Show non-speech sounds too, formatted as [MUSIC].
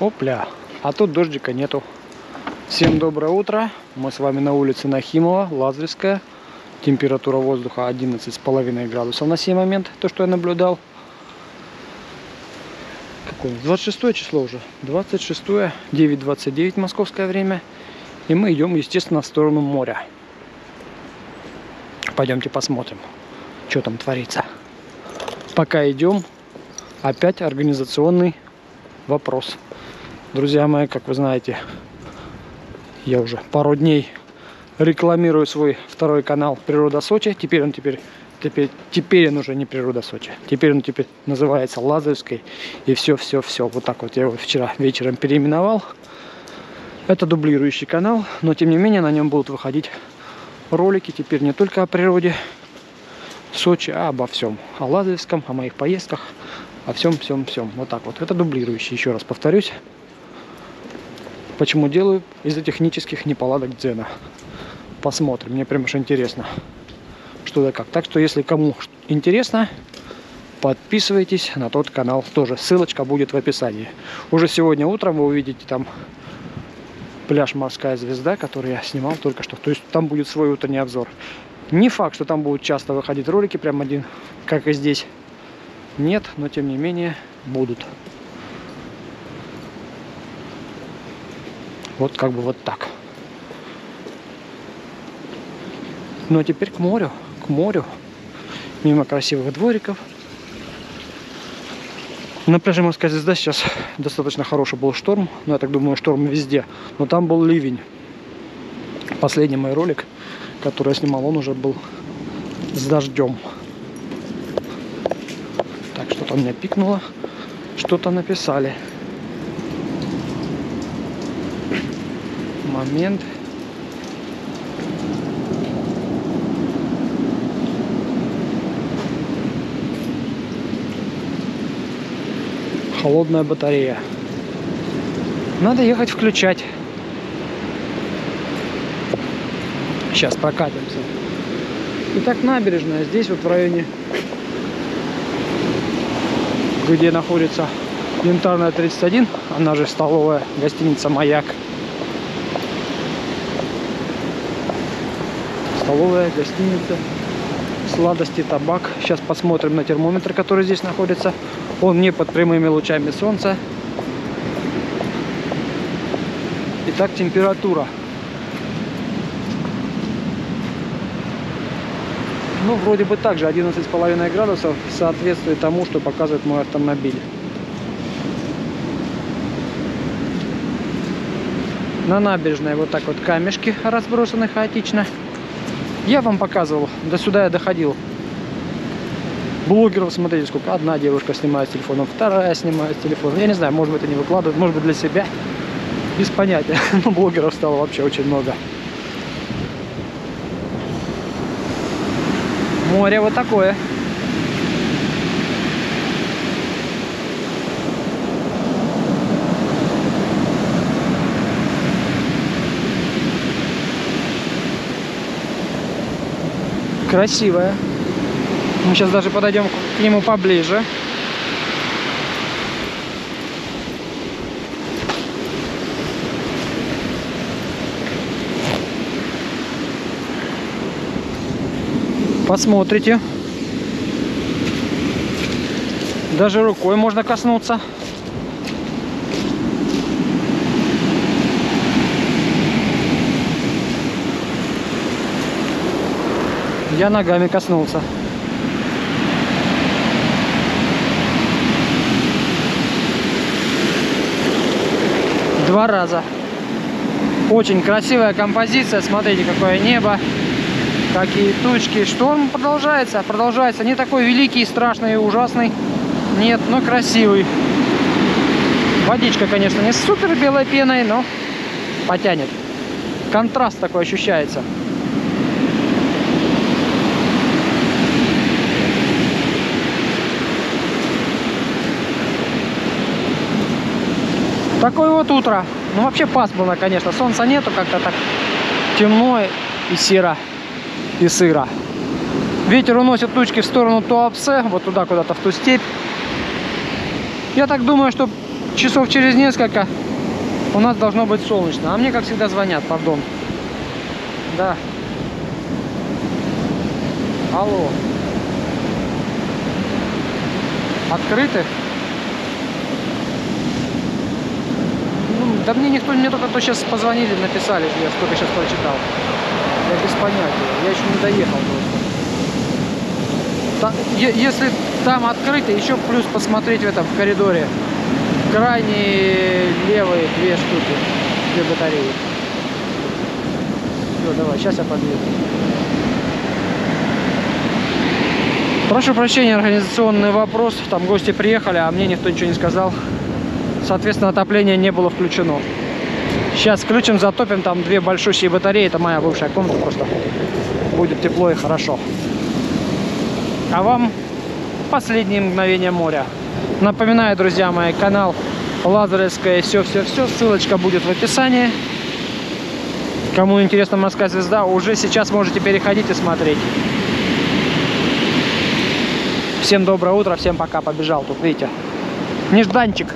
Опля. А тут дождика нету. Всем доброе утро. Мы с вами на улице Нахимова, Лазаревская. Температура воздуха 11,5 градусов на сей момент. То, что я наблюдал. Какое? 26 число уже. 26, 9.29 московское время. И мы идем, естественно, в сторону моря. Пойдемте посмотрим, что там творится. Пока идем, опять организационный вопрос. Друзья мои, как вы знаете, я уже пару дней рекламирую свой второй канал Природа Сочи. Теперь он теперь, теперь, теперь он уже не Природа Сочи. Теперь он теперь называется Лазаревской. И все, все, все. Вот так вот я его вчера вечером переименовал. Это дублирующий канал, но тем не менее на нем будут выходить ролики теперь не только о природе Сочи, а обо всем. О Лазаревском, о моих поездках, о всем, всем, всем. Вот так вот. Это дублирующий, еще раз повторюсь. Почему делаю? Из-за технических неполадок Дзена. Посмотрим, мне прям уж интересно, что да как. Так что, если кому интересно, подписывайтесь на тот канал тоже. Ссылочка будет в описании. Уже сегодня утром вы увидите там пляж «Морская звезда», который я снимал только что. То есть там будет свой утренний обзор. Не факт, что там будут часто выходить ролики, прям один, как и здесь. Нет, но тем не менее будут. Вот как бы вот так. Ну а теперь к морю, к морю. Мимо красивых двориков. На пляже Морская звезда сейчас достаточно хороший был шторм. Ну, я так думаю, шторм везде. Но там был ливень. Последний мой ролик, который я снимал, он уже был с дождем. Так, что-то у меня пикнуло. Что-то написали. Момент. холодная батарея. Надо ехать включать. Сейчас прокатимся. Итак, набережная. Здесь вот в районе, где находится Янтарная 31, она же столовая гостиница «Маяк». Столовая гостиница, сладости, табак. Сейчас посмотрим на термометр, который здесь находится. Он не под прямыми лучами солнца. Итак, температура. Ну, вроде бы также 11,5 градусов соответствует тому, что показывает мой автомобиль. На набережной вот так вот камешки разбросаны хаотично. Я вам показывал, до сюда я доходил блогеров, смотрите, сколько. Одна девушка снимает с телефоном, вторая снимает с телефона. Я не знаю, может быть, они выкладывают, может быть, для себя. Без понятия. [LAUGHS] Но блогеров стало вообще очень много. Море вот такое. Красивая. Мы сейчас даже подойдем к нему поближе. Посмотрите. Даже рукой можно коснуться. Я ногами коснулся. два раза. Очень красивая композиция. Смотрите, какое небо. Какие тучки. Шторм продолжается. Продолжается. Не такой великий, страшный и ужасный. Нет, но красивый. Водичка, конечно, не супер белой пеной, но потянет. Контраст такой ощущается. Такое вот утро. Ну, вообще пасмурно, конечно. Солнца нету, как-то так темно и серо, и сыро. Ветер уносит тучки в сторону Туапсе, вот туда куда-то, в ту степь. Я так думаю, что часов через несколько у нас должно быть солнечно. А мне, как всегда, звонят, пардон. Да. Алло. Открыты? Да мне никто, мне только то сейчас позвонили, написали, я сколько сейчас прочитал. Я без понятия, я еще не доехал просто. Та- е- если там открыто, еще плюс посмотреть в этом в коридоре. Крайние левые две штуки, две батареи. Все, давай, сейчас я подъеду. Прошу прощения, организационный вопрос. Там гости приехали, а мне никто ничего не сказал. Соответственно, отопление не было включено. Сейчас включим, затопим. Там две большущие батареи. Это моя бывшая комната просто. Будет тепло и хорошо. А вам последние мгновения моря. Напоминаю, друзья мои, канал Лазаревская все-все-все. Ссылочка будет в описании. Кому интересна морская звезда, уже сейчас можете переходить и смотреть. Всем доброе утро, всем пока, побежал тут, видите. Нежданчик.